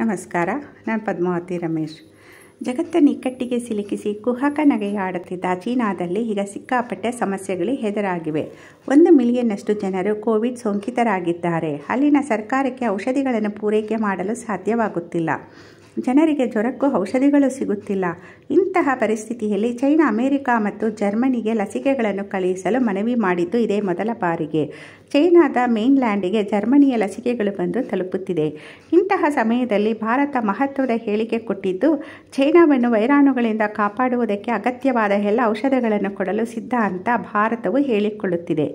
ನಮಸ್ಕಾರ, ನಾನು ಪದ್ಮಾವತಿ ರಮೇಶ್. ಜಗತ್ತನ್ನು ಇಕ್ಕಟ್ಟಿಗೆ ಸಿಲುಕಿಸಿ ಕುಹಕ ನಗೆಯಾಡುತ್ತಿದ್ದ ಚೀನಾದಲ್ಲಿ ಈಗ ಸಿಕ್ಕಾಪಟ್ಟೆ ಸಮಸ್ಯೆಗಳು ಎದುರಾಗಿವೆ. ಒಂದು ಮಿಲಿಯನ್ನಷ್ಟು ಜನರು ಕೋವಿಡ್ ಸೋಂಕಿತರಾಗಿದ್ದಾರೆ. ಅಲ್ಲಿನ ಸರ್ಕಾರಕ್ಕೆ ಔಷಧಿಗಳನ್ನು ಪೂರೈಕೆ ಮಾಡಲು ಸಾಧ್ಯವಾಗುತ್ತಿಲ್ಲ. ಜನರಿಗೆ ಜ್ವರಕ್ಕೂ ಔಷಧಿಗಳು ಸಿಗುತ್ತಿಲ್ಲ. ಇಂತಹ ಪರಿಸ್ಥಿತಿಯಲ್ಲಿ ಚೈನಾ, ಅಮೆರಿಕ ಮತ್ತು ಜರ್ಮನಿಗೆ ಲಸಿಕೆಗಳನ್ನು ಕಳುಹಿಸಲು ಮನವಿ ಮಾಡಿದ್ದು ಇದೇ ಮೊದಲ ಬಾರಿಗೆ. ಚೈನಾದ ಮೇನ್ಲ್ಯಾಂಡಿಗೆ ಜರ್ಮನಿಯ ಲಸಿಕೆಗಳು ಬಂದು ತಲುಪುತ್ತಿದೆ. ಇಂತಹ ಸಮಯದಲ್ಲಿ ಭಾರತ ಮಹತ್ವದ ಹೇಳಿಕೆ ಕೊಟ್ಟಿದ್ದು, ಚೈನಾವನ್ನು ವೈರಾಣುಗಳಿಂದ ಕಾಪಾಡುವುದಕ್ಕೆ ಅಗತ್ಯವಾದ ಎಲ್ಲ ಔಷಧಗಳನ್ನು ಕೊಡಲು ಸಿದ್ಧ ಅಂತ ಭಾರತವು ಹೇಳಿಕೊಳ್ಳುತ್ತಿದೆ.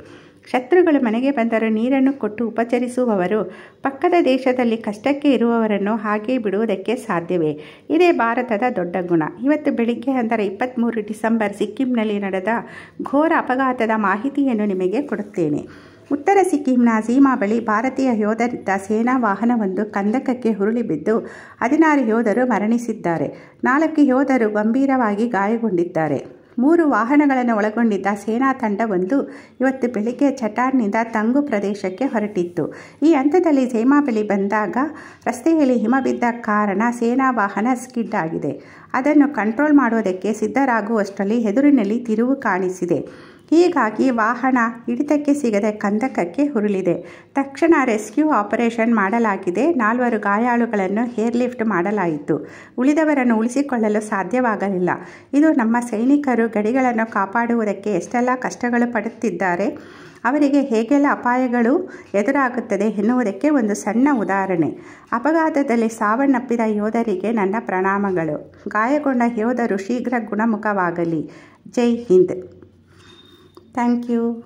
ಶತ್ರುಗಳು ಮನೆಗೆ ಬಂದರೂ ನೀರನ್ನು ಕೊಟ್ಟು ಉಪಚರಿಸುವವರು, ಪಕ್ಕದ ದೇಶದಲ್ಲಿ ಕಷ್ಟಕ್ಕೆ ಇರುವವರನ್ನು ಹಾಗೆ ಬಿಡುವುದಕ್ಕೆ ಸಾಧ್ಯವೇ? ಇದೇ ಭಾರತದ ದೊಡ್ಡ ಗುಣ. ಇವತ್ತು ಬೆಳಿಗ್ಗೆ ಅಂದರೆ ಇಪ್ಪತ್ತ್ಮೂರು ಡಿಸೆಂಬರ್ ಸಿಕ್ಕಿಂನಲ್ಲಿ ನಡೆದ ಘೋರ ಅಪಘಾತದ ಮಾಹಿತಿಯನ್ನು ನಿಮಗೆ ಕೊಡುತ್ತೇನೆ. ಉತ್ತರ ಸಿಕ್ಕಿಂನ ಸೀಮಾ ಬಳಿ ಭಾರತೀಯ ಯೋಧರಿದ್ದ ಸೇನಾ ವಾಹನವೊಂದು ಕಂದಕಕ್ಕೆ ಹುರುಳಿ ಬಿದ್ದು ಹದಿನಾರು ಯೋಧರು ಮರಣಿಸಿದ್ದಾರೆ. ನಾಲ್ಕು ಯೋಧರು ಗಂಭೀರವಾಗಿ ಗಾಯಗೊಂಡಿದ್ದಾರೆ. ಮೂರು ವಾಹನಗಳನ್ನು ಒಳಗೊಂಡಿದ್ದ ಸೇನಾ ತಂಡವೊಂದು ಇವತ್ತು ಬೆಳಿಗ್ಗೆ ಚಟಾರ್ನಿಂದ ತಂಗು ಪ್ರದೇಶಕ್ಕೆ ಹೊರಟಿತ್ತು. ಈ ಹಂತದಲ್ಲಿ ಸೇಮಾ ಬಳಿ ಬಂದಾಗ ರಸ್ತೆಯಲ್ಲಿ ಹಿಮ ಬಿದ್ದ ಕಾರಣ ಸೇನಾ ವಾಹನ ಸ್ಕಿಡ್ ಆಗಿದೆ. ಅದನ್ನು ಕಂಟ್ರೋಲ್ ಮಾಡುವುದಕ್ಕೆ ಸಿದ್ಧರಾಗುವಷ್ಟರಲ್ಲಿ ಎದುರಿನಲ್ಲಿ ತಿರುವು ಕಾಣಿಸಿದೆ. ಹೀಗಾಗಿ ವಾಹನ ಹಿಡಿತಕ್ಕೆ ಸಿಗದೆ ಕಂದಕಕ್ಕೆ ಹುರುಳಿದೆ. ತಕ್ಷಣ ರೆಸ್ಕ್ಯೂ ಆಪರೇಷನ್ ಮಾಡಲಾಗಿದೆ. ನಾಲ್ವರು ಗಾಯಾಳುಗಳನ್ನು ಏರ್ಲಿಫ್ಟ್ ಮಾಡಲಾಯಿತು. ಉಳಿದವರನ್ನು ಉಳಿಸಿಕೊಳ್ಳಲು ಸಾಧ್ಯವಾಗಲಿಲ್ಲ. ಇದು ನಮ್ಮ ಸೈನಿಕರು ಗಡಿಗಳನ್ನು ಕಾಪಾಡುವುದಕ್ಕೆ ಎಷ್ಟೆಲ್ಲ ಕಷ್ಟಗಳು ಪಡುತ್ತಿದ್ದಾರೆ, ಅವರಿಗೆ ಹೇಗೆಲ್ಲ ಅಪಾಯಗಳು ಎದುರಾಗುತ್ತದೆ ಎನ್ನುವುದಕ್ಕೆ ಒಂದು ಸಣ್ಣ ಉದಾಹರಣೆ. ಅಪಘಾತದಲ್ಲಿ ಸಾವನ್ನಪ್ಪಿದ ಯೋಧರಿಗೆ ನನ್ನ ಪ್ರಣಾಮಗಳು. ಗಾಯಗೊಂಡ ಯೋಧರು ಶೀಘ್ರ ಗುಣಮುಖವಾಗಲಿ. ಜೈ ಹಿಂದ್. Thank you.